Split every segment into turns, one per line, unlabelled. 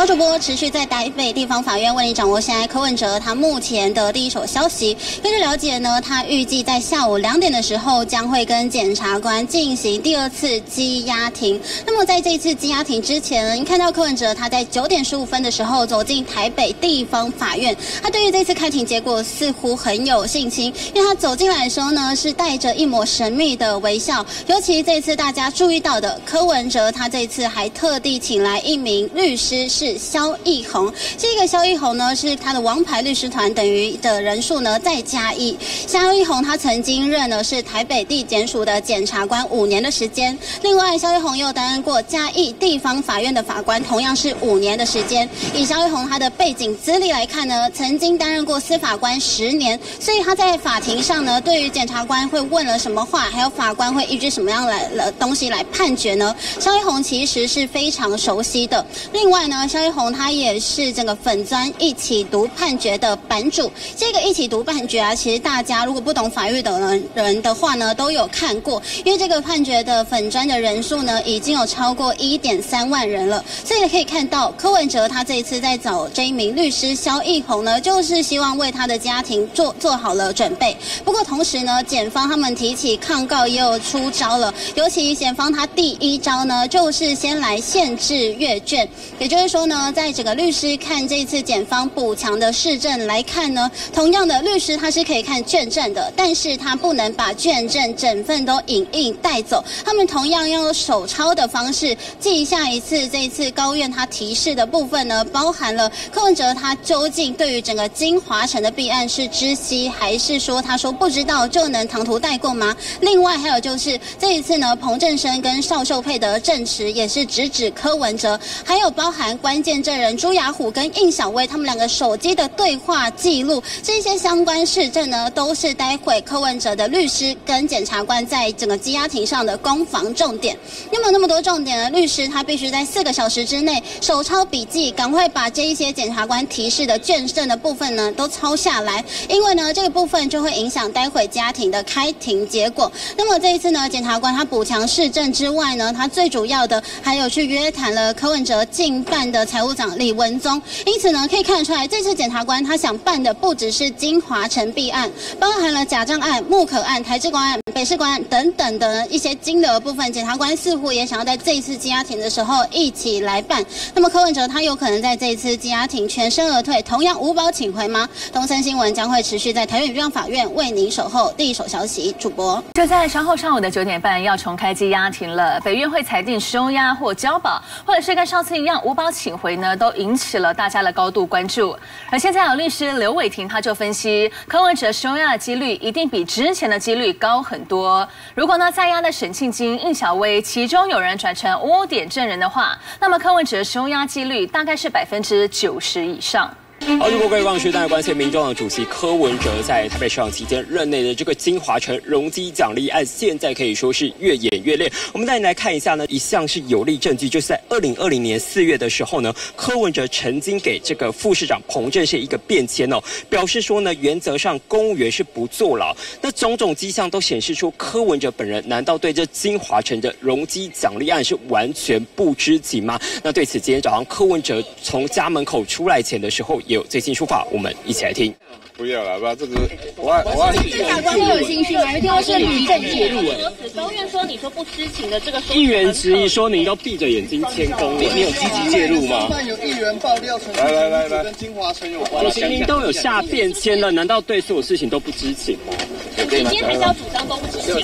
好，主播持续在台北地方法院为你掌握现在柯文哲他目前的第一手消息。根据了解呢，他预计在下午两点的时候将会跟检察官进行第二次羁押庭。那么在这一次羁押庭之前，您看到柯文哲他在九点十五分的时候走进台北地方法院，他对于这次开庭结果似乎很有信心，因为他走进来的时候呢是带着一抹神秘的微笑。尤其这次大家注意到的，柯文哲他这次还特地请来一名律师。是萧义宏，这个萧义宏呢是他的王牌律师团，等于的人数呢再加一。萧义宏他曾经任的是台北地检署的检察官五年的时间，另外萧义宏又担任过嘉义地方法院的法官，同样是五年的时间。以萧义宏他的背景资历来看呢，曾经担任过司法官十年，所以他在法庭上呢，对于检察官会问了什么话，还有法官会依据什么样来的东西来判决呢？萧义宏其实是非常熟悉的。另外呢。萧一红他也是这个粉砖一起读判决的版主。这个一起读判决啊，其实大家如果不懂法律的人人的话呢，都有看过。因为这个判决的粉砖的人数呢，已经有超过一点三万人了。所以可以看到，柯文哲他这一次在找这一名律师萧一红呢，就是希望为他的家庭做做好了准备。不过同时呢，检方他们提起抗告也有出招了。尤其检方他第一招呢，就是先来限制阅卷，也就是说。呢，在整个律师看这次检方补强的市政来看呢，同样的律师他是可以看卷证的，但是他不能把卷证整份都影印带走。他们同样要用手抄的方式记下一次。这一次高院他提示的部分呢，包含了柯文哲他究竟对于整个金华城的弊案是知悉，还是说他说不知道就能唐突带过吗？另外还有就是这一次呢，彭振生跟邵秀佩的证词也是直指柯文哲，还有包含关。见证人朱雅虎跟应小薇他们两个手机的对话记录，这些相关事证呢，都是待会柯文哲的律师跟检察官在整个羁押庭上的攻防重点。那么那么多重点呢？律师他必须在四个小时之内手抄笔记，赶快把这一些检察官提示的卷证的部分呢都抄下来，因为呢这个部分就会影响待会家庭的开庭结果。那么这一次呢，检察官他补强市政之外呢，他最主要的还有去约谈了柯文哲近办的。财务长李文宗，因此呢，可以看得出来，这次检察官他想办的不只是金华城弊案，包含了假账案、木可案、台之光案、北市光案等等的一些金额部分，检察官似乎也想要在这一次羁押庭的时候一起来办。那么柯文哲他有可能在这一次羁押庭全身而退，同样无保请回吗？东森新闻将会持续在台北地方法院为您守候第一手消息。主播
就在稍后上午的九点半要重开羁押庭了，北院会裁定收押或交保，或者是跟上次一样无保请。回呢，都引起了大家的高度关注。而现在有律师刘伟霆，他就分析柯文哲收押的几率一定比之前的几率高很多。如果呢在押的沈庆金、应小薇其中有人转成污点证人的话，那么柯文哲收押几率大概是百分之九十以上。
好，如果各位观众大家关心民众党主席柯文哲在台北市长期间任内的这个金华城容积奖励案，现在可以说是越演越烈。我们带你来看一下呢，一项是有力证据，就是在二零二零年四月的时候呢，柯文哲曾经给这个副市长彭正宪一个便签哦，表示说呢，原则上公务员是不坐牢。那种种迹象都显示出柯文哲本人难道对这金华城的容积奖励案是完全不知情吗？那对此，今天早上柯文哲从家门口出来前的时候。有最新说法，我们一起来听。
不要了吧，这个我我
检察官都有兴趣吗？因为听说是律政介入
哎。高院说你说不知情的这个
议员质疑说您都闭着眼睛签公，你你有积极介入吗？
有议员爆料称，来来来来，跟金华城有关。
您都有下便签了，难道对所有事情都不知情吗？
你今天还是要主张都不知情吗？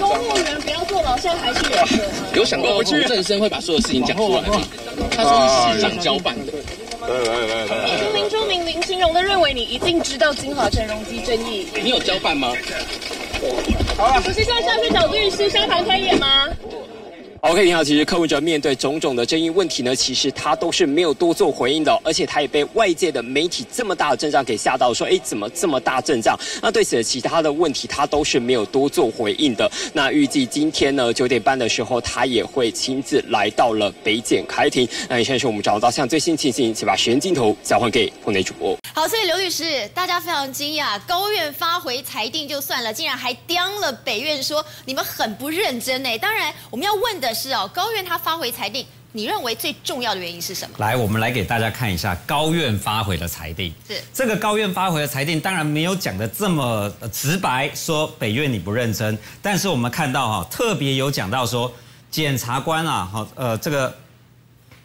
公务员不要坐牢，现在还是有的。
有想过彭正生会把所有事情讲出来吗？他说是市长交办的。
来来来来，
朱明朱明林清荣的认为你一定知道金华城容积争议，
你有交办吗？
好了，不是现在下去找律师商谈开演吗
？OK，你好。其实柯文哲面对种种的争议问题呢，其实他都是没有多做回应的，而且他也被外界的媒体这么大的阵仗给吓到，说哎，怎么这么大阵仗？那对此其他的问题，他都是没有多做回应的。那预计今天呢九点半的时候，他也会亲自来到了北检开庭。那以上是我们找到像最新情形，请把时间镜头交换给国内主播。
好，所以刘律师，大家非常惊讶，高院发回裁定就算了，竟然还刁了北院，说你们很不认真呢。当然，我们要问的是哦。高院他发回裁定，你认为最重要的原因是什么？
来，我们来给大家看一下高院发回的裁定。
是
这个高院发回的裁定，当然没有讲的这么呃直白，说北院你不认真。但是我们看到哈，特别有讲到说，检察官啊，哈，呃，这个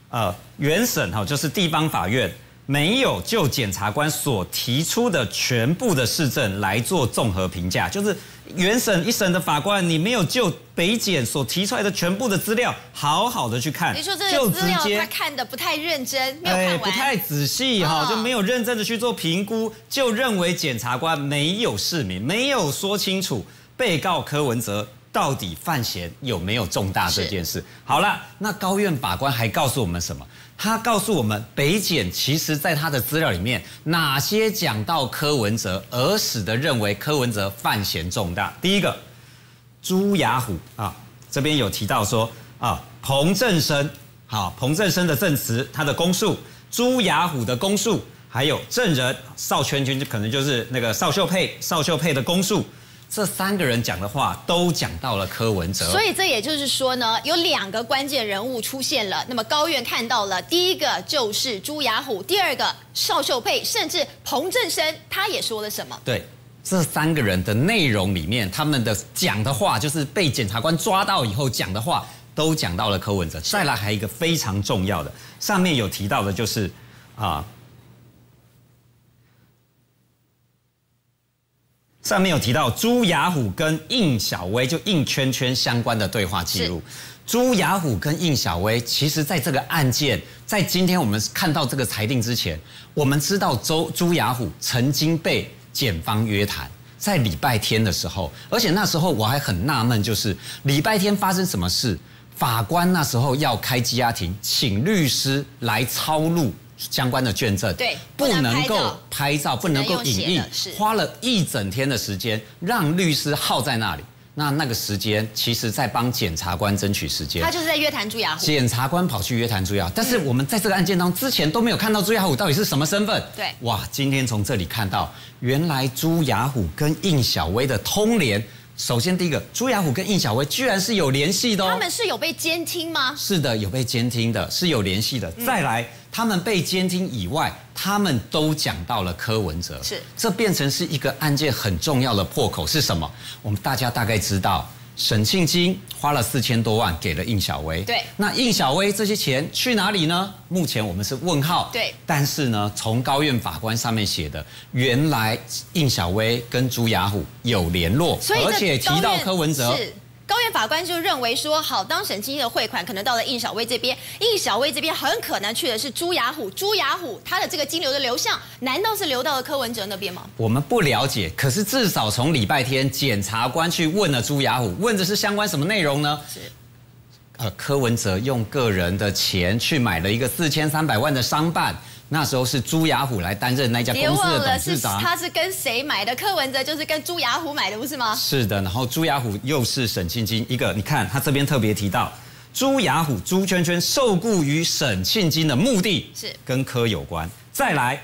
呃原审哈，就是地方法院没有就检察官所提出的全部的市政来做综合评价，就是原审一审的法官，你没有就北检所提出来的全部的资料好好的去看，
你说这
就
个资料
直接
他看的不太认真，没有看完，
哎不太仔细哈，
哦。
就没有认真的去做评估，就认为检察官没有释明，没有说清楚被告柯文哲到底范闲有没有重大这件事。好了，那高院法官还告诉我们什么？他告诉我们，北检其实在他的资料里面，哪些讲到柯文哲，而使得认为柯文哲范闲重大。第一个，朱雅虎啊，这边有提到说啊，彭正生，好，彭正生的证词，他的供述，朱雅虎的供述，还有证人邵全军，就可能就是那个邵秀佩，邵秀佩的供述，这三个人讲的话都讲到了柯文哲，
所以这也就是说呢，有两个关键人物出现了。那么高院看到了，第一个就是朱雅虎，第二个邵秀佩，甚至彭正生，他也说了什么？
对。这三个人的内容里面，他们的讲的话，就是被检察官抓到以后讲的话，都讲到了柯文哲。再来还有一个非常重要的，上面有提到的就是啊，上面有提到朱雅虎跟应小薇就应圈圈相关的对话记录。朱雅虎跟应小薇，其实在这个案件，在今天我们看到这个裁定之前，我们知道周朱雅虎曾经被检方约谈。在礼拜天的时候，而且那时候我还很纳闷，就是礼拜天发生什么事？法官那时候要开羁押庭，请律师来抄录相关的卷证，
对
不
不能
能够
拍照，
不能够影印花了一整天的时间，让律师耗在那里。那那个时间，其实在帮检察官争取时间
他。就是在约谈朱雅虎。
检察官跑去约谈朱雅虎，但是我们在这个案件当中之前都没有看到朱雅虎到底是什么身份。
对
哇，今天从这里看到，原来朱雅虎跟应小薇的通联。首先第一个，朱雅虎跟应小薇居然是有联系的哦。
他们是有被监听吗？
是的，有被监听的，是有联系的。再来，他们被监听以外，他们都讲到了柯文哲，
是
这变成是一个案件很重要的破口是什么？我们大家大概知道。沈庆金花了四千多万给了应小薇，
对
那应小薇这些钱去哪里呢？目前我们是问号，
对
但是呢，从高院法官上面写的，原来应小薇跟朱雅虎有联络，而且提到柯文哲，
是高院法官就认为说，好，当沈清的汇款可能到了应小薇这边，应小薇这边很可能去的是朱雅虎，朱雅虎他的这个金流的流向，难道是流到了柯文哲那边吗？
我们不了解，可是至少从礼拜天检察官去问了朱雅虎，问的是相关什么内容呢？
是
呃，柯文哲用个人的钱去买了一个四千三百万的商办，那时候是朱雅虎来担任那家
别
公司的
忘了是
董事长。
他是跟谁买的，柯文哲就是跟朱雅虎买的，不是吗？
是的，然后朱雅虎又是沈庆金一个，你看他这边特别提到，朱雅虎朱圈圈受雇于沈庆金的目的
是
跟柯有关。再来，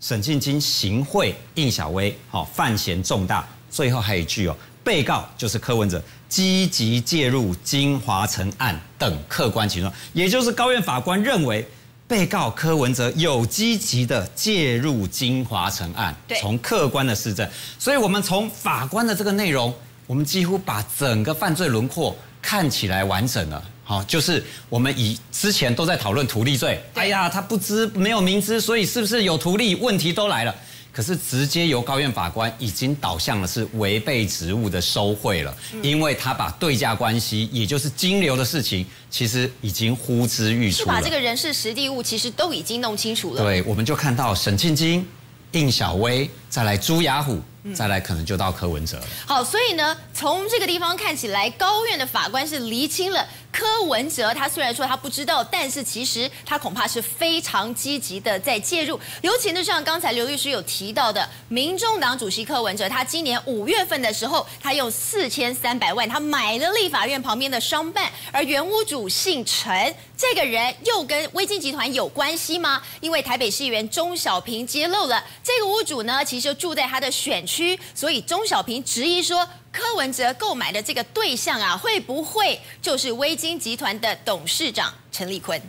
沈庆金行贿应小薇，好、犯嫌重大。最后还有一句哦，被告就是柯文哲积极介入金华城案等客观情况，也就是高院法官认为。被告柯文哲有积极的介入金华城案，
对
从客观的事政，所以我们从法官的这个内容，我们几乎把整个犯罪轮廓看起来完整了。好，就是我们以之前都在讨论图利罪，哎呀，他不知没有明知，所以是不是有图利？问题都来了。可是直接由高院法官已经导向的是违背职务的收贿了，因为他把对价关系，也就是金流的事情，其实已经呼之欲出了。
是把这个人事实地物其实都已经弄清楚了。
对，我们就看到沈庆金、应小薇，再来朱雅虎，再来可能就到柯文哲了。
好，所以呢，从这个地方看起来，高院的法官是厘清了柯文哲，他虽然说他不知道，但是其实他恐怕是非常积极的在介入。尤其呢，像刚才刘律师有提到的，民众党主席柯文哲，他今年五月份的时候，他用四千三百万，他买了立法院旁边的商办，而原屋主姓陈，这个人又跟微金集团有关系吗？因为台北市议员钟小平揭露了，这个屋主呢，其其实就住在他的选区，所以钟小平质疑说，柯文哲购买的这个对象啊，会不会就是微金集团的董事长陈立坤？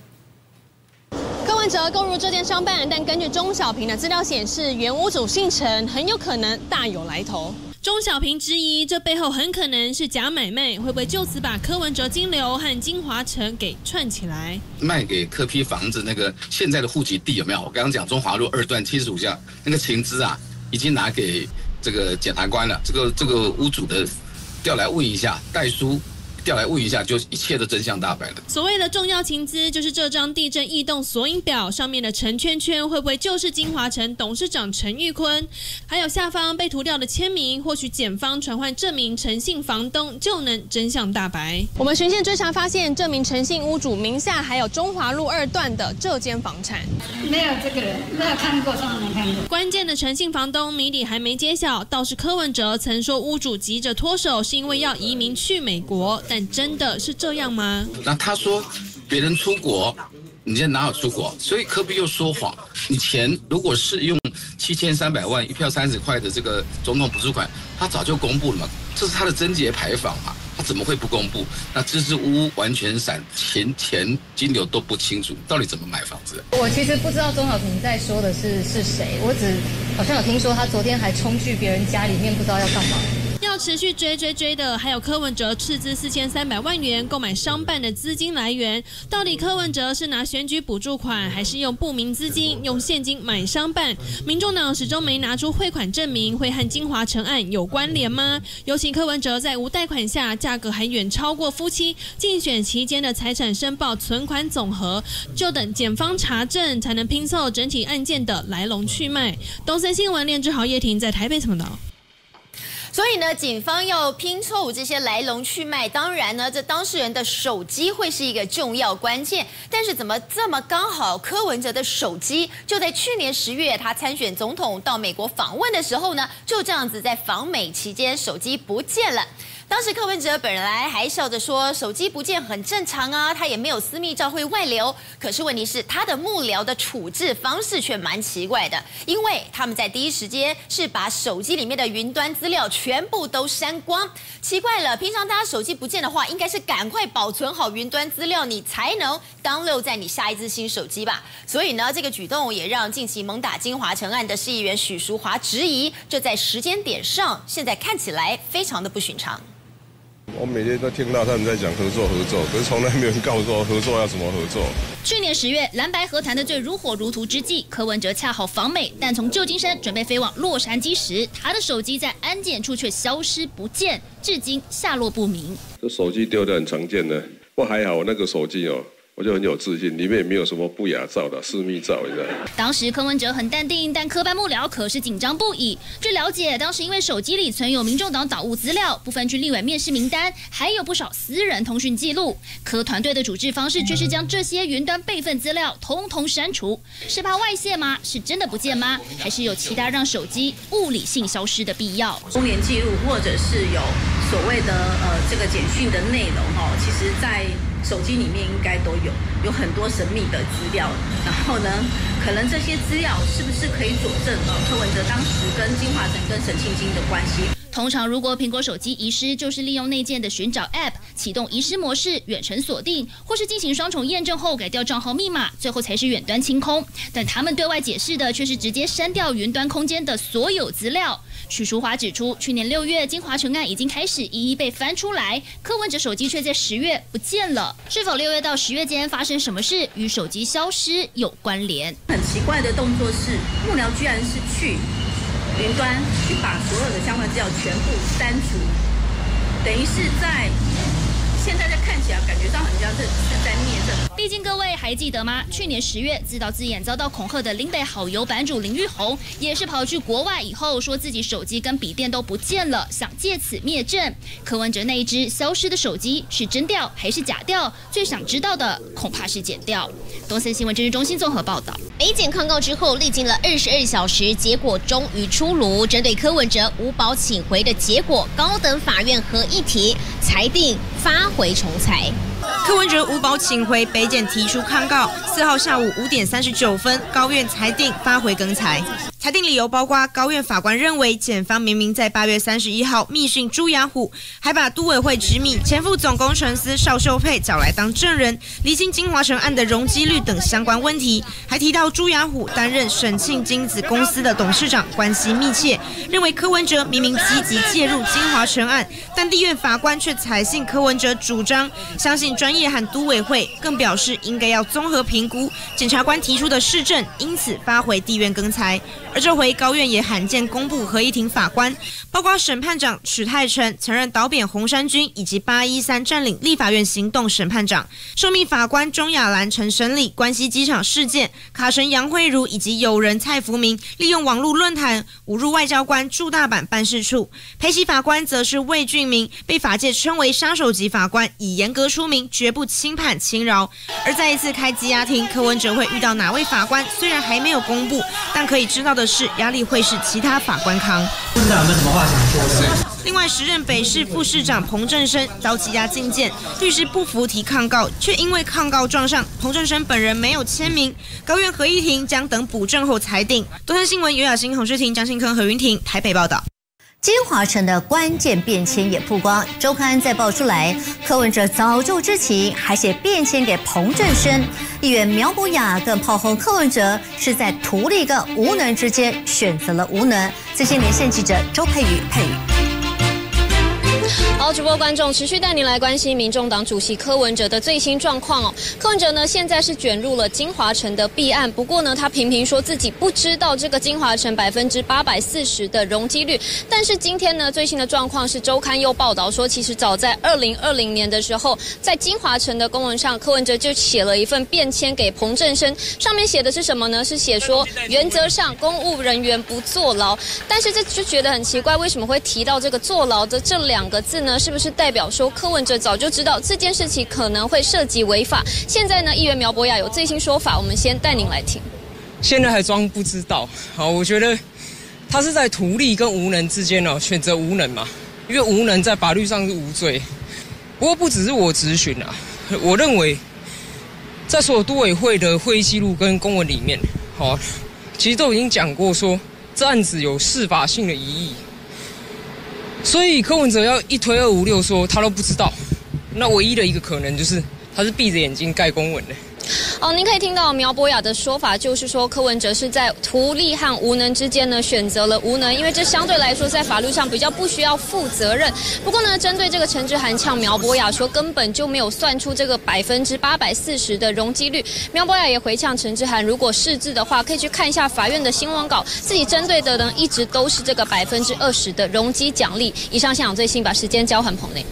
柯文哲购入这间商办，但根据钟小平的资料显示，原屋主姓陈，很有可能大有来头。钟小平质疑，这背后很可能是假买卖，会不会就此把柯文哲金流和金华城给串起来？
卖给柯批房子那个现在的户籍地有没有？我刚刚讲中华路二段七十五巷那个情资啊，已经拿给这个检察官了。这个这个屋主的调来问一下，代书。调来问一下，就一切的真相大白了。
所谓的重要情资，就是这张地震异动索引表上面的陈圈圈，会不会就是金华城董事长陈玉坤？还有下方被涂掉的签名，或许检方传唤证明诚信房东，就能真相大白。我们循线追查发现，这名诚信屋主名下还有中华路二段的这间房产。
没有这个人，没有看过，从来没看过。
关键的诚信房东谜底还没揭晓，倒是柯文哲曾说屋主急着脱手，是因为要移民去美国。但真的是这样吗？
那他说别人出国，你现在哪有出国？所以科比又说谎。你钱如果是用七千三百万一票三十块的这个总统补助款，他早就公布了嘛？这是他的贞洁牌坊嘛？他怎么会不公布？那支支吾吾完全散，钱钱金流都不清楚，到底怎么买房子？
我其实不知道钟小平在说的是是谁，我只好像有听说他昨天还冲去别人家里面，不知道要干嘛。
要持续追追追的，还有柯文哲斥资四千三百万元购买商办的资金来源，到底柯文哲是拿选举补助款，还是用不明资金用现金买商办？民众党始终没拿出汇款证明，会和金华城案有关联吗？尤其柯文哲在无贷款下，价格还远超过夫妻竞选期间的财产申报存款总和，就等检方查证，才能拼凑整体案件的来龙去脉。东森新闻连之豪、叶婷在台北报道。
所以呢，警方要拼凑这些来龙去脉。当然呢，这当事人的手机会是一个重要关键。但是怎么这么刚好，柯文哲的手机就在去年十月他参选总统到美国访问的时候呢，就这样子在访美期间手机不见了。当时柯文哲本来还笑着说手机不见很正常啊，他也没有私密照会外流。可是问题是他的幕僚的处置方式却蛮奇怪的，因为他们在第一时间是把手机里面的云端资料全部都删光。奇怪了，平常大家手机不见的话，应该是赶快保存好云端资料，你才能 download 在你下一支新手机吧。所以呢，这个举动也让近期猛打金华城案的市议员许淑华质疑，这在时间点上现在看起来非常的不寻常。
我每天都听到他们在讲合作合作，可是从来没有人告诉我合作要怎么合作。
去年十月，蓝白和谈的最如火如荼之际，柯文哲恰好访美，但从旧金山准备飞往洛杉矶时，他的手机在安检处却消失不见，至今下落不明。
这手机丢的很常见的，不过还好我那个手机哦。我就很有自信，里面也没有什么不雅照的私密照，你知道
当时柯文哲很淡定，但科班幕僚可是紧张不已。据了解，当时因为手机里存有民众党党务资料、部分区立委面试名单，还有不少私人通讯记录，科团队的处置方式却是将这些云端备份资料通通删除，是怕外泄吗？是真的不见吗？还是有其他让手机物理性消失的必要？
公联记录或者是有所谓的呃这个简讯的内容哦，其实在。手机里面应该都有有很多神秘的资料，然后呢，可能这些资料是不是可以佐证呃柯文哲当时跟金华城跟沈庆金的关系？
通常如果苹果手机遗失，就是利用内建的寻找 App 启动遗失模式，远程锁定，或是进行双重验证后改掉账号密码，最后才是远端清空。但他们对外解释的却是直接删掉云端空间的所有资料。许淑华指出，去年六月金华城案已经开始一一被翻出来，柯文哲手机却在十月不见了。是否六月到十月间发生什么事与手机消失有关联？
很奇怪的动作是，幕僚居然是去云端去把所有的相关资料全部删除，等于是在。现在在看起来，感觉上很像是是在灭证。
毕竟各位还记得吗？去年十月自导自演遭到恐吓的林北好友版主林玉红，也是跑去国外以后，说自己手机跟笔电都不见了，想借此灭证。柯文哲那一只消失的手机是真掉还是假掉？最想知道的恐怕是剪掉。东森新闻政治中心综合报道。
美检抗告之后，历经了二十二小时，结果终于出炉。针对柯文哲无保请回的结果，高等法院合议庭裁定发。回重裁，
柯文哲无保请回，北检提出抗告。四号下午五点三十九分，高院裁定发回更裁。裁定理由包括高院法官认为，检方明明在八月三十一号密讯朱雅虎，还把都委会执秘前副总工程师邵秀佩找来当证人，厘清金华城案的容积率等相关问题，还提到朱雅虎担任沈庆金子公司的董事长，关系密切，认为柯文哲明明积极介入金华城案，但地院法官却采信柯文哲主张，相信专业和都委会，更表示应该要综合评估检察官提出的市政，因此发回地院更裁。而这回高院也罕见公布合议庭法官，包括审判长许泰成曾任导扁红衫军以及八一三占领立法院行动审判长，受命法官钟雅兰曾审理关西机场事件，卡神杨慧茹以及友人蔡福明利用网络论坛侮辱外交官驻大阪办事处，陪席法官则是魏俊明，被法界称为杀手级法官，以严格出名，绝不轻判轻饶。而再一次开羁押庭，柯文哲会遇到哪位法官？虽然还没有公布，但可以知道的是，压力会是其他法官扛。
不知道有没有什么话想说？
另外，时任北市副市长彭振生遭羁押禁见，律师不服提抗告，却因为抗告状上彭振生本人没有签名，高院合议庭将等补证后裁定。东森新闻尤雅欣、洪世婷、张信坑、何云婷台北报道。
金华城的关键变迁也曝光，周刊再爆出来，柯文哲早就知情，还写变迁给彭振轩。议员苗博雅更炮轰柯文哲是在图利跟无能之间选择了无能。最新连线记者周佩宇佩宇。
好，直播观众持续带您来关心民众党主席柯文哲的最新状况哦。柯文哲呢，现在是卷入了金华城的弊案，不过呢，他频频说自己不知道这个金华城百分之八百四十的容积率。但是今天呢，最新的状况是周刊又报道说，其实早在二零二零年的时候，在金华城的公文上，柯文哲就写了一份便签给彭振生，上面写的是什么呢？是写说原则上公务人员不坐牢。但是这就觉得很奇怪，为什么会提到这个坐牢的这两个字呢？是不是代表说柯文哲早就知道这件事情可能会涉及违法？现在呢，议员苗博雅有最新说法，我们先带您来听。
现在还装不知道？好，我觉得他是在图利跟无能之间哦，选择无能嘛，因为无能在法律上是无罪。不过不只是我咨询啊，我认为在所有都委会的会议记录跟公文里面，好，其实都已经讲过说这案子有司法性的疑义。所以柯文哲要一推二五六说他都不知道，那唯一的一个可能就是他是闭着眼睛盖公文的。
哦，您可以听到苗博雅的说法，就是说柯文哲是在图利和无能之间呢选择了无能，因为这相对来说在法律上比较不需要负责任。不过呢，针对这个陈志涵呛苗博雅说根本就没有算出这个百分之八百四十的容积率，苗博雅也回呛陈志涵，如果试字的话，可以去看一下法院的新闻稿，自己针对的呢一直都是这个百分之二十的容积奖励。以上现场最新，把时间交还彭内。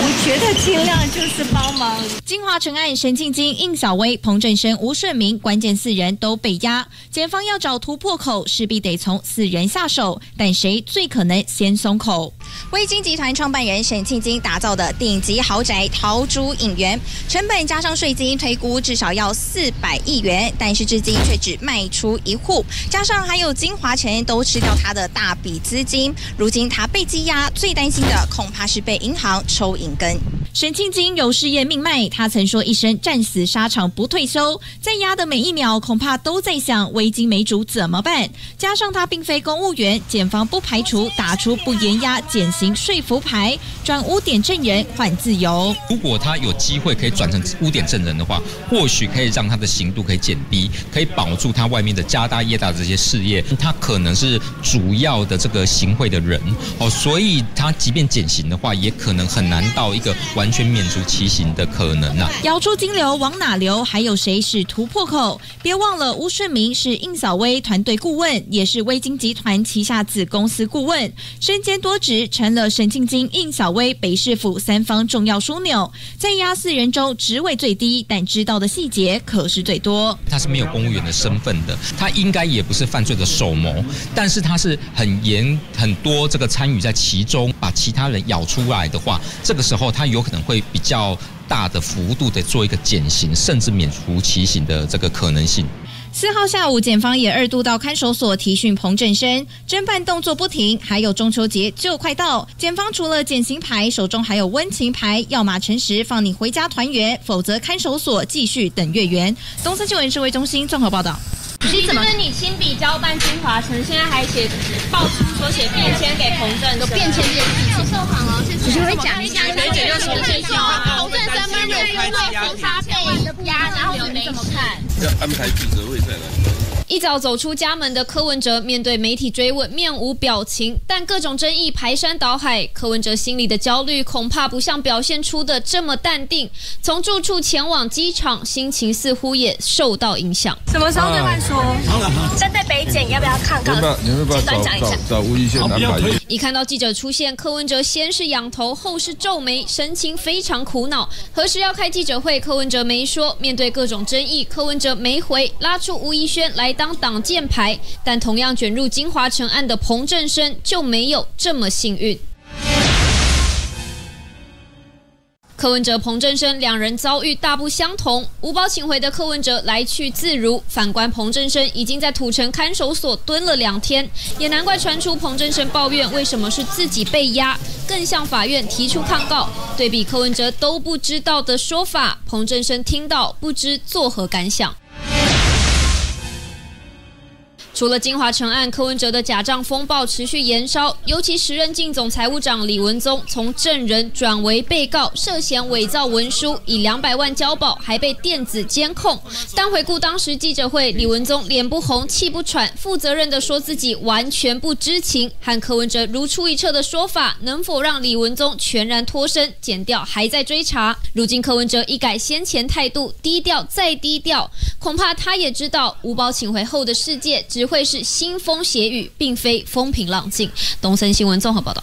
我觉得尽量就是帮忙。
金华城案，沈庆金、应小薇、彭振生、吴顺明，关键四人都被压。检方要找突破口，势必得从四人下手。但谁最可能先松口？微金集团创办人沈庆金打造的顶级豪宅桃珠影园，成本加上税金推估至少要四百亿元，但是至今却只卖出一户，加上还有金华城都吃掉他的大笔资金。如今他被羁押，最担心的恐怕是被银行抽银。根沈庆金有事业命脉，他曾说一生战死沙场不退休，在押的每一秒，恐怕都在想围巾没主怎么办。加上他并非公务员，检方不排除打出不严押减刑说服牌，转污点证人换自由。
如果他有机会可以转成污点证人的话，或许可以让他的刑度可以减低，可以保住他外面的家大业大的这些事业。他可能是主要的这个行贿的人哦，所以他即便减刑的话，也可能很难。到一个完全免除其刑的可能啊！
咬出金流往哪流？还有谁是突破口？别忘了吴顺明是应小薇团队顾问，也是微金集团旗下子公司顾问，身兼多职，成了沈庆金、应小薇、北市府三方重要枢纽。在押四人中，职位最低，但知道的细节可是最多。
他是没有公务员的身份的，他应该也不是犯罪的首谋，但是他是很严很多这个参与在其中，把其他人咬出来的话，这。个时候，他有可能会比较大的幅度的做一个减刑，甚至免除其刑的这个可能性。
四号下午，检方也二度到看守所提讯彭振生，侦办动作不停。还有中秋节就快到，检方除了减刑牌，手中还有温情牌，要么诚实放你回家团圆，否则看守所继续等月圆。东森新闻社会中心综合报道。
其实你亲笔交办金华城，现在还写报出说写便签给彭正，有便签这件事情，受访哦，是只会讲一下，学姐要说这句话。彭正三分人因为封杀被压，然后你怎么看？
要安排记者会再来。
一早走出家门的柯文哲，面对媒体追问，面无表情，但各种争议排山倒海，柯文哲心里的焦虑恐怕不像表现出的这么淡定。从住处前往机场，心情似乎也受到影响。
什么时候对外说？针对北检，要不要看看？
你们不要找找找吴一宪安排？
一看到记者出现，柯文哲先是仰头，后是皱眉，神情非常苦恼。何时要开记者会？柯文哲没说。面对各种争议，柯文哲没回，拉出吴一轩来。当挡箭牌，但同样卷入金华城案的彭振生就没有这么幸运。柯文哲、彭振生两人遭遇大不相同。无保请回的柯文哲来去自如，反观彭振生已经在土城看守所蹲了两天，也难怪传出彭振生抱怨为什么是自己被压，更向法院提出抗告。对比柯文哲都不知道的说法，彭振生听到不知作何感想。除了金华城案，柯文哲的假账风暴持续延烧，尤其时任进总财务长李文宗从证人转为被告，涉嫌伪造文书，以两百万交保，还被电子监控。但回顾当时记者会，李文宗脸不红气不喘，负责任的说自己完全不知情，和柯文哲如出一辙的说法，能否让李文宗全然脱身？剪掉还在追查。如今柯文哲一改先前态度，低调再低调，恐怕他也知道五保请回后的世界只。会是腥风血雨，并非风平浪静。东森新闻综合报道。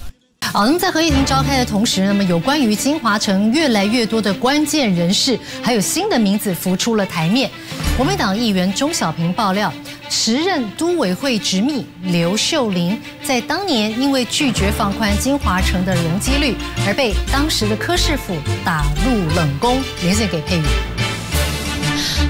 好，那么在合议庭召开的同时，那么有关于金华城越来越多的关键人士，还有新的名字浮出了台面。国民党议员钟小平爆料，时任都委会执秘刘秀玲，在当年因为拒绝放宽金华城的容积率，而被当时的柯市府打入冷宫。连线给佩宇。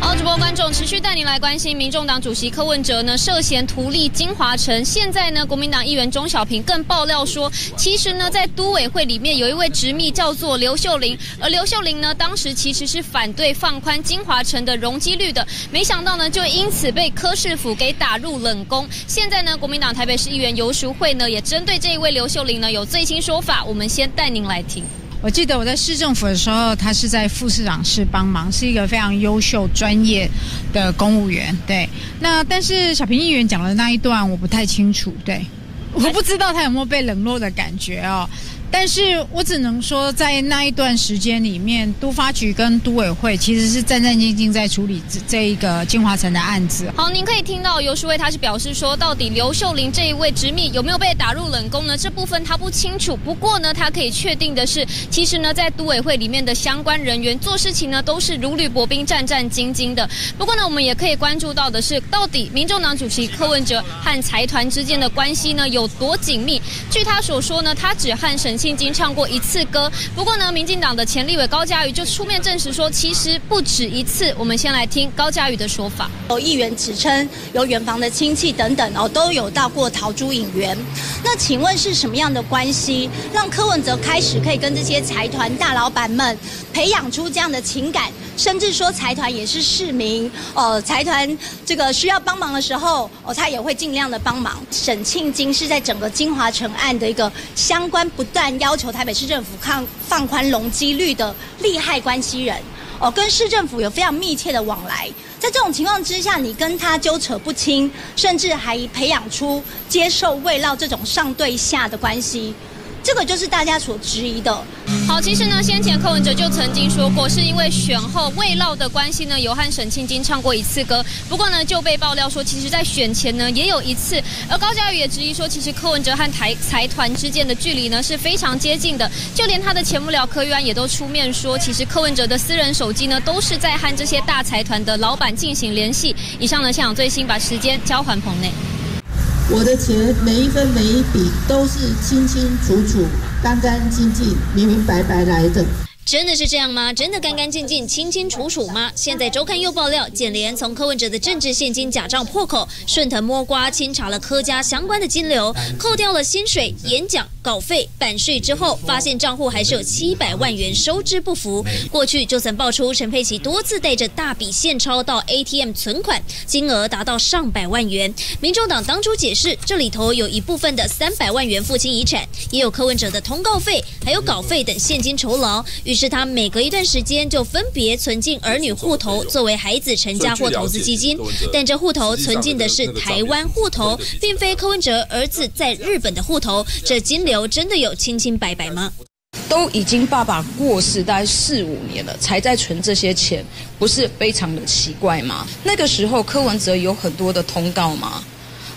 好，直播观众持续带您来关心，民众党主席柯文哲呢涉嫌图利金华城。现在呢，国民党议员钟小平更爆料说，其实呢，在都委会里面有一位执秘叫做刘秀玲，而刘秀玲呢，当时其实是反对放宽金华城的容积率的。没想到呢，就因此被柯市府给打入冷宫。现在呢，国民党台北市议员游淑慧呢，也针对这一位刘秀玲呢有最新说法。我们先带您来听。
我记得我在市政府的时候，他是在副市长室帮忙，是一个非常优秀、专业的公务员。对，那但是小平议员讲的那一段，我不太清楚。对，我不知道他有没有被冷落的感觉哦。但是我只能说，在那一段时间里面，都发局跟都委会其实是战战兢兢在处理这这一个金华城的案子。
好，您可以听到尤淑薇他是表示说，到底刘秀玲这一位执秘有没有被打入冷宫呢？这部分他不清楚。不过呢，他可以确定的是，其实呢，在都委会里面的相关人员做事情呢，都是如履薄冰、战战兢兢的。不过呢，我们也可以关注到的是，到底民众党主席柯文哲和财团之间的关系呢有多紧密？据他所说呢，他只和沈。已经唱过一次歌，不过呢，民进党的前立委高嘉瑜就出面证实说，其实不止一次。我们先来听高嘉瑜的说法。
有议员指称有远房的亲戚等等哦，都有到过桃珠影园。那请问是什么样的关系，让柯文哲开始可以跟这些财团大老板们培养出这样的情感？甚至说财团也是市民哦，财团这个需要帮忙的时候哦，他也会尽量的帮忙。沈庆金是在整个金华城案的一个相关不断要求台北市政府抗放宽容积率的利害关系人哦，跟市政府有非常密切的往来。在这种情况之下，你跟他纠扯不清，甚至还培养出接受慰劳这种上对下的关系。这个就是大家所质疑的。
好，其实呢，先前柯文哲就曾经说过，是因为选后未落的关系呢，有和沈庆金唱过一次歌。不过呢，就被爆料说，其实在选前呢也有一次。而高嘉宇也质疑说，其实柯文哲和台财团之间的距离呢是非常接近的。就连他的前幕僚柯玉安也都出面说，其实柯文哲的私人手机呢都是在和这些大财团的老板进行联系。以上呢，现场最新，把时间交还棚内。
我的钱每一分每一笔都是清清楚楚、干干净净、明明白白来的。
真的是这样吗？真的干干净净、清清楚楚吗？现在周刊又爆料，简联从柯文哲的政治现金假账破口，顺藤摸瓜清查了柯家相关的金流，扣掉了薪水、演讲、稿费、版税之后，发现账户还是有七百万元收支不符。过去就曾爆出陈佩琪多次带着大笔现钞到 ATM 存款，金额达到上百万元。民众党当初解释，这里头有一部分的三百万元父亲遗产，也有柯文哲的通告费，还有稿费等现金酬劳。于是他每隔一段时间就分别存进儿女户头，作为孩子成家或投资基金。但这户头存进的是台湾户头，并非柯文哲儿子在日本的户头。这金流真的有清清白白吗？
都已经爸爸过世大概四五年了，才在存这些钱，不是非常的奇怪吗？那个时候柯文哲有很多的通告吗？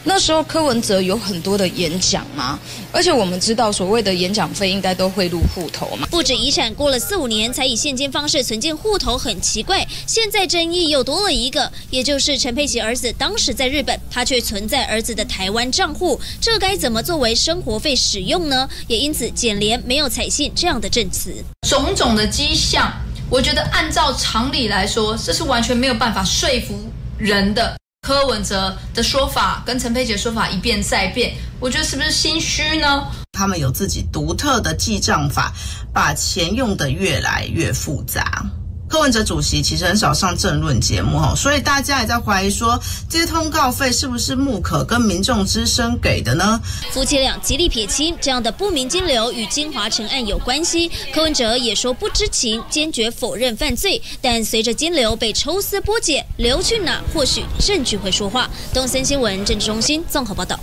那时候柯文哲有很多的演讲吗？而且我们知道，所谓的演讲费应该都会入户头嘛。
不止遗产过了四五年才以现金方式存进户头，很奇怪。现在争议又多了一个，也就是陈佩琪儿子当时在日本，他却存在儿子的台湾账户，这该怎么作为生活费使用呢？也因此，简联没有采信这样的证词。
种种的迹象，我觉得按照常理来说，这是完全没有办法说服人的。柯文哲的说法跟陈佩杰说法一变再变，我觉得是不是心虚呢？
他们有自己独特的记账法，把钱用得越来越复杂。柯文哲主席其实很少上政论节目哈，所以大家也在怀疑说，这些通告费是不是穆可跟民众之声给的呢？
夫妻俩极力撇清这样的不明金流与金华城案有关系，柯文哲也说不知情，坚决否认犯罪。但随着金流被抽丝剥茧，流去哪，或许证据会说话。东森新闻政治中心综合报道。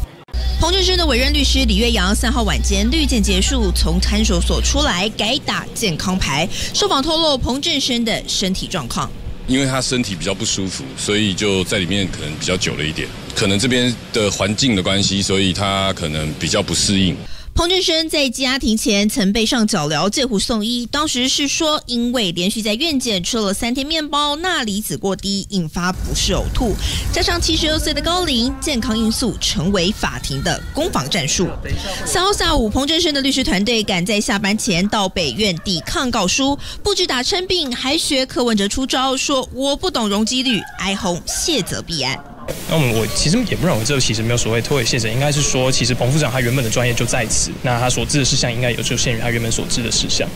彭振生的委任律师李月阳三号晚间律检结束，从看守所出来，改打健康牌。受访透露彭振生的身体状况，
因为他身体比较不舒服，所以就在里面可能比较久了一点，可能这边的环境的关系，所以他可能比较不适应。
彭振生在羁押庭前曾被上脚镣借护送医，当时是说因为连续在院检吃了三天面包，钠离子过低，引发不适呕吐，加上七十二岁的高龄，健康因素成为法庭的攻防战术。三号下午，彭振生的律师团队赶在下班前到北院递抗告书，不止打称病，还学柯文哲出招，说我不懂容积率，哀鸿谢责必案。
那我们我其实也不认为这其实没有所谓脱尾谢责，应该是说，其实彭副长他原本的专业就在此，那他所知的事项应该也就限于他原本所知的事项。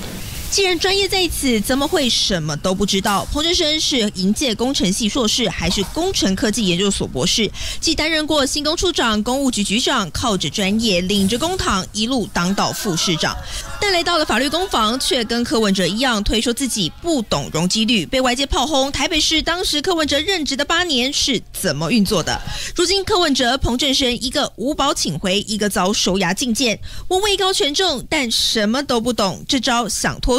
既然专业在此，怎么会什么都不知道？彭振生是营界工程系硕士，还是工程科技研究所博士？既担任过新工处长、公务局局长，靠着专业领着公堂一路当到副市长，但来到了法律攻防，却跟柯文哲一样推说自己不懂容积率，被外界炮轰。台北市当时柯文哲任职的八年是怎么运作的？如今柯文哲、彭振生一个无保请回，一个遭收押禁见。我位高权重，但什么都不懂，这招想脱。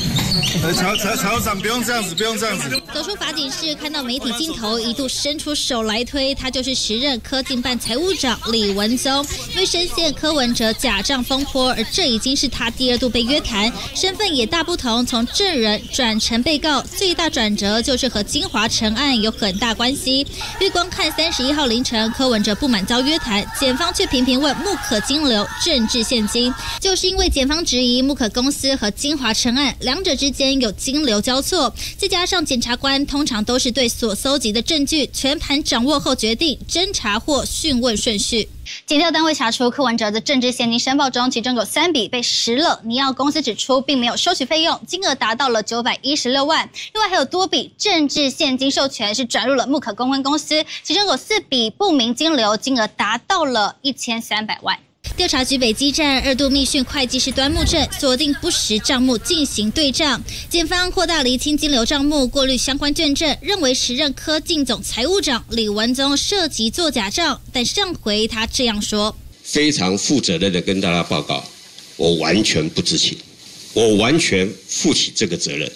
曹曹曹长不用这样子，不用这样子。
走出法警室，看到媒体镜头，一度伸出手来推，他就是时任科技办财务长李文宗。因为深陷柯文哲假账风波，而这已经是他第二度被约谈，身份也大不同，从证人转成被告。最大转折就是和金华城案有很大关系。因为光看三十一号凌晨，柯文哲不满遭约谈，检方却频频问穆可金流政治现金，就是因为检方质疑穆可公司和金华城案两者之间。有金流交错，再加上检察官通常都是对所搜集的证据全盘掌握后决定侦查或讯问顺序。检调单位查出柯文哲的政治现金申报中，其中有三笔被实了。尼奥公司指出，并没有收取费用，金额达到了九百一十六万。另外还有多笔政治现金授权是转入了穆可公关公司，其中有四笔不明金流，金额达到了一千三百万。调查局北基站二度密讯会计师端木正，锁定不实账目进行对账。检方扩大厘清金流账目，过滤相关卷证，认为时任科进总财务长李文宗涉及作假账。但上回他这样说：
非常负责任的跟大家报告，我完全不知情，我完全负起这个责任。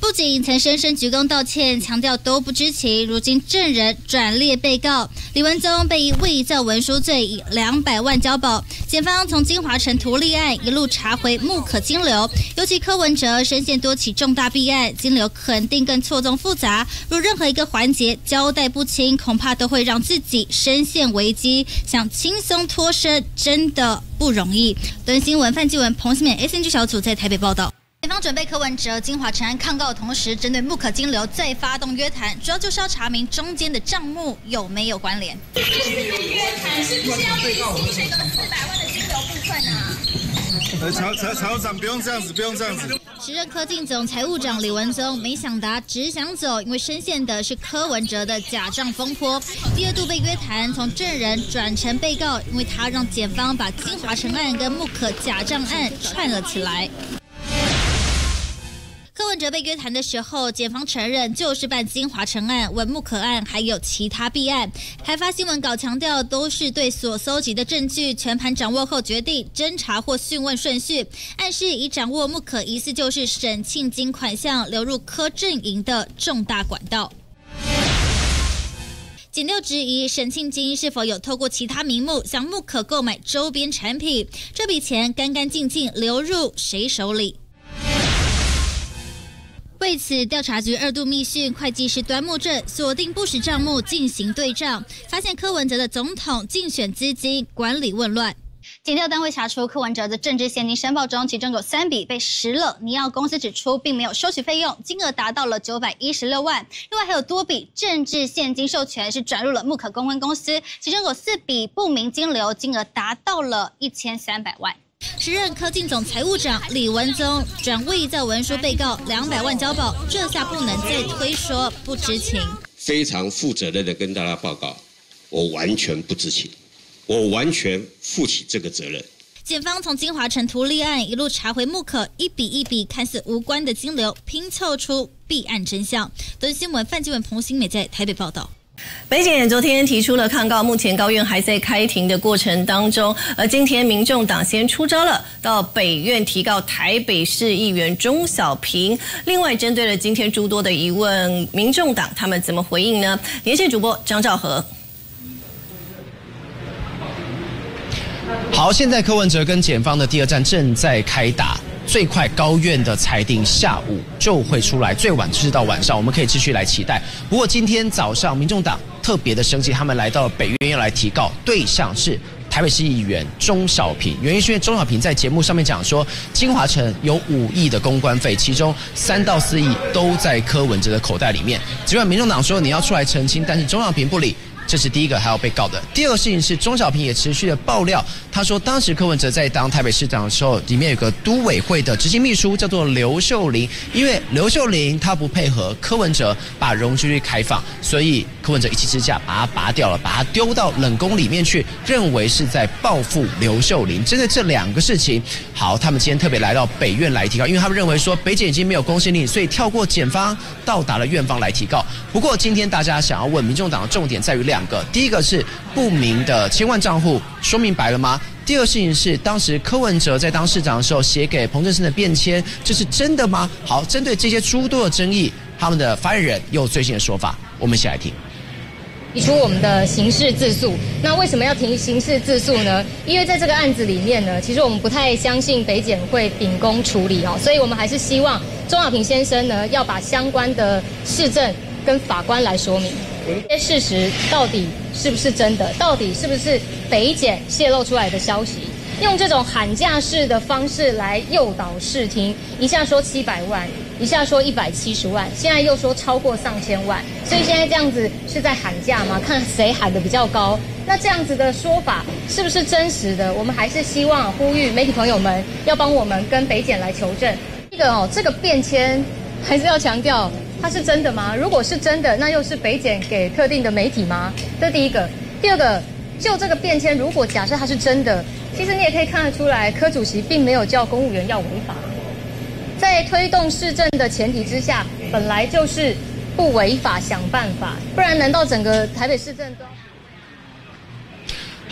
不仅曾深深鞠躬道歉，强调都不知情，如今证人转列被告李文宗被以伪造文书罪以两百万交保。检方从金华城图立案一路查回木可金流，尤其柯文哲深陷多起重大弊案，金流肯定更错综复杂。若任何一个环节交代不清，恐怕都会让自己深陷危机，想轻松脱身真的不容易。敦新闻范继文、彭新勉 S N G 小组在台北报道。检方准备柯文哲、金华城案抗告的同时，针对木可金流再发动约谈，主要就是要查明中间的账目有没有关联。
这是约谈，是不是要被薪水的四百万的金流部分啊？
呃，曹曹曹长不用这样子，不用这样子。
时任科进总财务长李文宗没想达只想走，因为深陷的是柯文哲的假账风波，第二度被约谈，从证人转成被告，因为他让检方把金华城案跟木可假账案串了起来。柯文哲被约谈的时候，检方承认就是办金华城案、文木可案，还有其他弊案。还发新闻稿强调，都是对所搜集的证据全盘掌握后决定侦查或讯问顺序，暗示已掌握木可疑似就是沈庆金款项流入柯阵营的重大管道。检六质疑沈庆金是否有透过其他名目向木可购买周边产品，这笔钱干干净净流入谁手里？为此，调查局二度密讯会计师端木正，锁定不实账目进行对账，发现柯文哲的总统竞选资金管理混乱。检调单位查出柯文哲的政治现金申报中，其中有三笔被实了，尼奥公司指出并没有收取费用，金额达到了九百一十六万。另外还有多笔政治现金授权是转入了木可公关公司，其中有四笔不明金流，金额达到了一千三百万。时任科进总财务长李文宗转伪造文书被告两百万交保，这下不能再推说不知情。
非常负责任的跟大家报告，我完全不知情，我完全负起这个责任。
检方从金华城图立案一路查回木可，一笔一笔看似无关的金流，拼凑出弊案真相。德新闻范继文、彭新美在台北报道。
北检昨天提出了抗告，目前高院还在开庭的过程当中。而今天民众党先出招了，到北院提告台北市议员钟小平。另外，针对了今天诸多的疑问，民众党他们怎么回应呢？连线主播张兆和。
好，现在柯文哲跟检方的第二战正在开打。最快高院的裁定下午就会出来，最晚就是到晚上，我们可以继续来期待。不过今天早上，民众党特别的生气，他们来到北院要来提告，对象是台北市议员钟小平。原因是因为钟小平在节目上面讲说，金华城有五亿的公关费，其中三到四亿都在柯文哲的口袋里面。尽管民众党说你要出来澄清，但是钟小平不理。这是第一个还要被告的。第二个事情是，钟小平也持续的爆料，他说当时柯文哲在当台北市长的时候，里面有个都委会的执行秘书叫做刘秀玲，因为刘秀玲她不配合柯文哲把容积率开放，所以柯文哲一气之下把他拔掉了，把他丢到冷宫里面去，认为是在报复刘秀玲。针对这两个事情，好，他们今天特别来到北院来提告，因为他们认为说北检已经没有公信力，所以跳过检方，到达了院方来提告。不过今天大家想要问民众党的重点在于两。个，第一个是不明的千万账户，说明白了吗？第二个事情是，当时柯文哲在当市长的时候写给彭振生的便签，这是真的吗？好，针对这些诸多的争议，他们的发言人有最新的说法，我们一起来听。
提出我们的刑事自诉，那为什么要提刑事自诉呢？因为在这个案子里面呢，其实我们不太相信北检会秉公处理哦，所以我们还是希望钟小平先生呢要把相关的市政跟法官来说明。这些事实到底是不是真的？到底是不是北检泄露出来的消息？用这种喊价式的方式来诱导视听，一下说七百万，一下说一百七十万，现在又说超过上千万，所以现在这样子是在喊价吗？看谁喊的比较高？那这样子的说法是不是真实的？我们还是希望呼吁媒体朋友们要帮我们跟北检来求证。这个哦，这个变迁还是要强调。它是真的吗？如果是真的，那又是北检给特定的媒体吗？这第一个。第二个，就这个变迁，如果假设它是真的，其实你也可以看得出来，柯主席并没有叫公务员要违法。在推动市政的前提之下，本来就是不违法，想办法，不然难道整个台北市政都？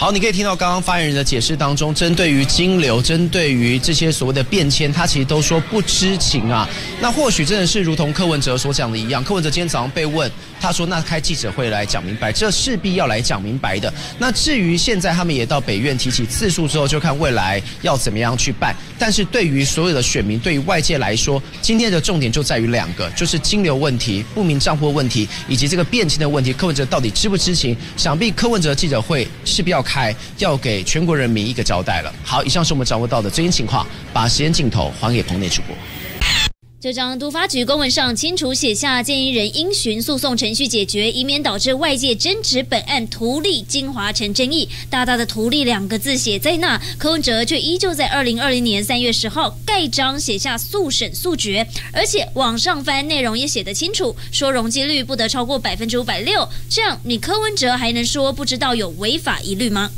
好，你可以听到刚刚发言人的解释当中，针对于金流，针对于这些所谓的变迁，他其实都说不知情啊。那或许真的是如同柯文哲所讲的一样，柯文哲今天早上被问，他说那开记者会来讲明白，这势必要来讲明白的。那至于现在他们也到北院提起次数之后，就看未来要怎么样去办。但是对于所有的选民，对于外界来说，今天的重点就在于两个，就是金流问题、不明账户问题，以及这个变迁的问题。柯文哲到底知不知情？想必柯文哲记者会势必要开，要给全国人民一个交代了。好，以上是我们掌握到的最新情况，把时间镜头还给棚内主播。
这张都发局公文上清楚写下，建议人应循诉讼程序解决，以免导致外界争执本案图利金华城争议。大大的“图利”两个字写在那，柯文哲却依旧在二零二零年三月十号盖章写下速审速决，而且网上翻内容也写得清楚，说容积率不得超过百分之五百六。这样，你柯文哲还能说不知道有违法疑虑吗？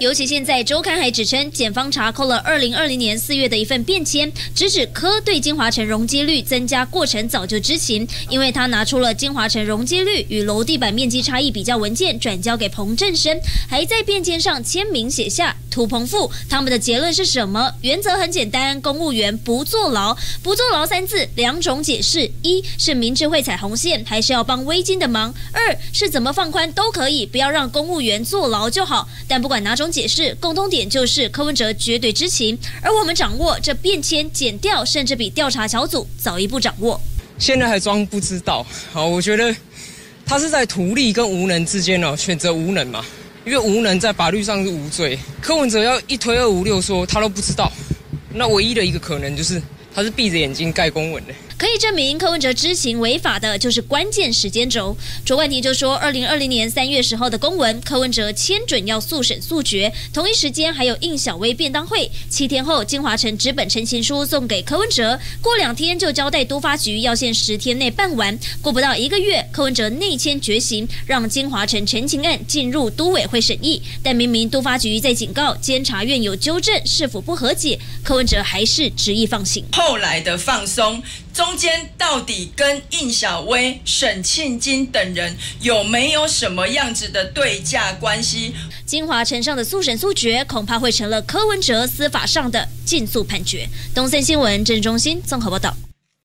尤其现在周刊还指称，检方查扣了二零二零年四月的一份便签，直指科对金华城容积率增加过程早就知情，因为他拿出了金华城容积率与楼地板面积差异比较文件，转交给彭振生，还在便签上签名写下土彭富。他们的结论是什么？原则很简单，公务员不坐牢，不坐牢三字两种解释：一是明智会踩红线，还是要帮微金的忙；二是怎么放宽都可以，不要让公务员坐牢就好。但不管哪种。解释共通点就是柯文哲绝对知情，而我们掌握这变迁、减掉，甚至比调查小组早一步掌握。
现在还装不知道？好，我觉得他是在图利跟无能之间哦，选择无能嘛，因为无能在法律上是无罪。柯文哲要一推二五六说他都不知道，那唯一的一个可能就是他是闭着眼睛盖公文的。
可以证明柯文哲知情违法的，就是关键时间轴。卓冠廷就说，二零二零年三月十号的公文，柯文哲签准要速审速决，同一时间还有应小薇便当会。七天后，金华城纸本陈情书送给柯文哲，过两天就交代都发局要限十天内办完。过不到一个月，柯文哲内签决行，让金华城陈情案进入都委会审议。但明明都发局在警告监察院有纠正，是否不和解？柯文哲还是执意放行。
后来的放松。中间到底跟应小薇、沈庆金等人有没有什么样子的对价关系？
金华城上的速审速决，恐怕会成了柯文哲司法上的竞速判决。东森新闻郑中心综合报道。